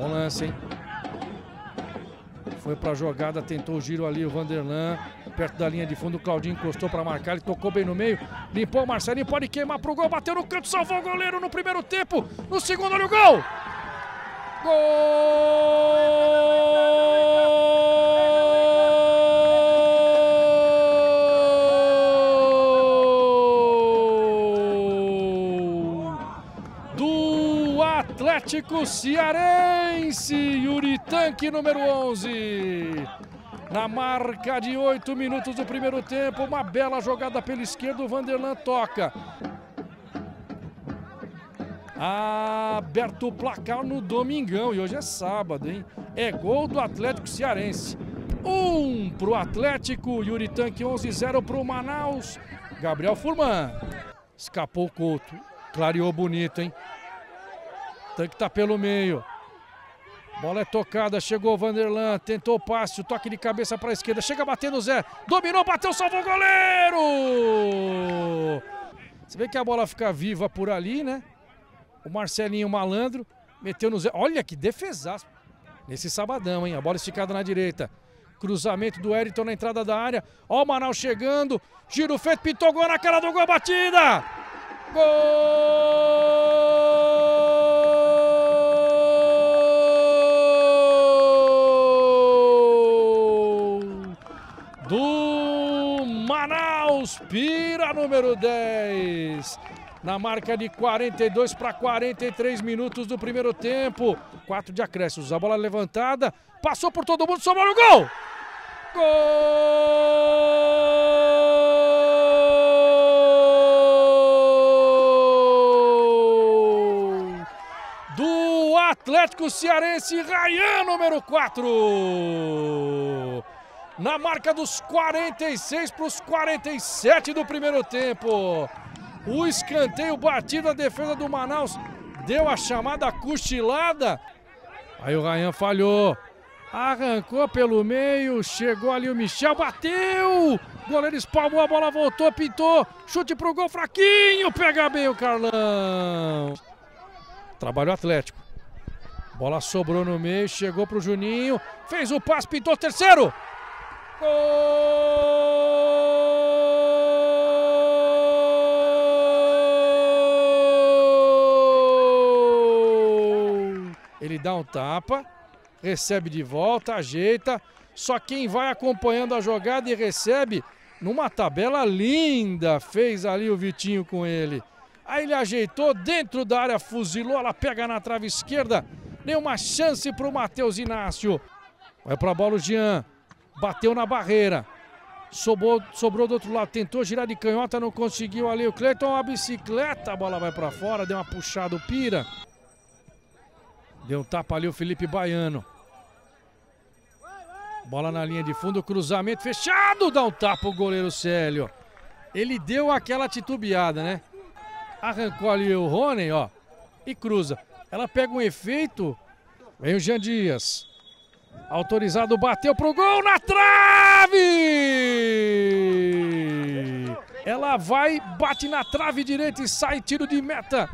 Bom lance, hein? Foi pra jogada, tentou o giro ali o Vanderlan. Perto da linha de fundo, o Claudinho encostou para marcar, ele tocou bem no meio. Limpou o Marcelinho, pode queimar pro gol, bateu no canto, salvou o goleiro no primeiro tempo. No segundo, olha o gol! Gol! Atlético Cearense, Yuri Tanque, número 11. Na marca de oito minutos do primeiro tempo, uma bela jogada pela esquerda, o Vanderlan toca. Aberto o placar no domingão e hoje é sábado, hein? É gol do Atlético Cearense. Um pro Atlético, Yuri Tanque 11-0 pro Manaus. Gabriel Furman. Escapou o Couto. Clareou bonito, hein? Tanque tá pelo meio. Bola é tocada, chegou o Vanderlan, tentou o passe, o toque de cabeça para a esquerda, chega batendo o Zé, dominou, bateu, salvou o goleiro! Você vê que a bola fica viva por ali, né? O Marcelinho Malandro meteu no Zé. Olha que defesaço nesse sabadão, hein? A bola esticada na direita. Cruzamento do Eriton na entrada da área. Ó o Manaus chegando. Giro feito, pintou gol na cara do gol, batida! Gol! Pira número 10 na marca de 42 para 43 minutos do primeiro tempo. Quatro de acréscimos. A bola levantada, passou por todo mundo, sobrou no gol! Gol! Do Atlético Cearense, Rayan, número 4. Na marca dos 46 para os 47 do primeiro tempo. O escanteio batido, a defesa do Manaus deu a chamada cochilada. Aí o Rayan falhou. Arrancou pelo meio, chegou ali o Michel, bateu! Goleiro espalmou, a bola voltou, pintou. Chute pro gol, fraquinho, pega bem o Carlão. Trabalho Atlético. Bola sobrou no meio, chegou pro Juninho, fez o passe, pintou terceiro. Gol! Ele dá um tapa, recebe de volta, ajeita. Só quem vai acompanhando a jogada e recebe numa tabela linda, fez ali o Vitinho com ele. Aí ele ajeitou dentro da área, fuzilou, ela pega na trave esquerda. Deu uma chance para o Matheus Inácio. Vai para a bola o Jean. Bateu na barreira. Sobrou, sobrou do outro lado, tentou girar de canhota, não conseguiu ali. O Cleiton, a bicicleta, a bola vai para fora, deu uma puxada, o Pira. Deu um tapa ali o Felipe Baiano. Bola na linha de fundo, cruzamento fechado, dá um tapa o goleiro Célio. Ele deu aquela titubeada, né? Arrancou ali o Rony, ó, e cruza. Ela pega um efeito, vem o Jean Dias. Autorizado, bateu pro gol na trave! Ela vai, bate na trave direita e sai tiro de meta.